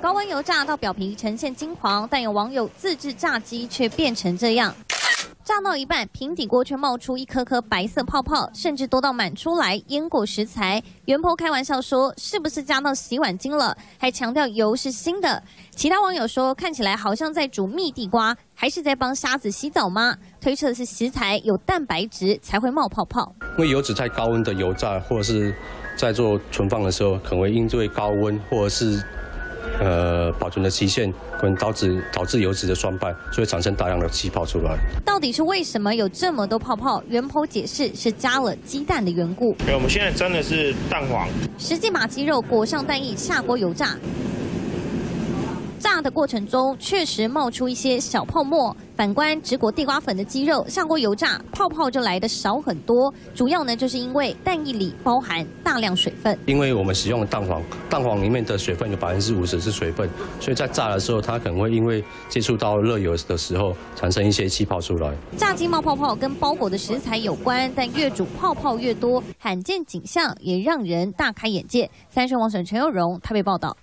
高温油炸到表皮呈现金黄，但有网友自制炸鸡却变成这样。炸到一半，平底锅却冒出一颗颗白色泡泡，甚至多到满出来淹过食材。袁婆开玩笑说：“是不是加到洗碗精了？”还强调油是新的。其他网友说：“看起来好像在煮蜜地瓜，还是在帮沙子洗澡吗？”推测的是食材有蛋白质才会冒泡泡。因为油脂在高温的油炸，或者是在做存放的时候，可能会因为高温或者是。呃，保存的期限可能导致导致油脂的酸败，所以产生大量的气泡出来。到底是为什么有这么多泡泡？袁剖解释是加了鸡蛋的缘故。对，我们现在真的是蛋黄。实际马鸡肉裹上蛋液下锅油炸。炸的过程中确实冒出一些小泡沫。反观只裹地瓜粉的鸡肉，上锅油炸，泡泡就来的少很多。主要呢，就是因为蛋液里包含大量水分。因为我们使用蛋黄，蛋黄里面的水分有百分之五十是水分，所以在炸的时候，它可能会因为接触到热油的时候，产生一些气泡出来。炸鸡冒泡泡跟包裹的食材有关，但越煮泡泡越多，罕见景象也让人大开眼界。三生网省陈佑荣台北报道。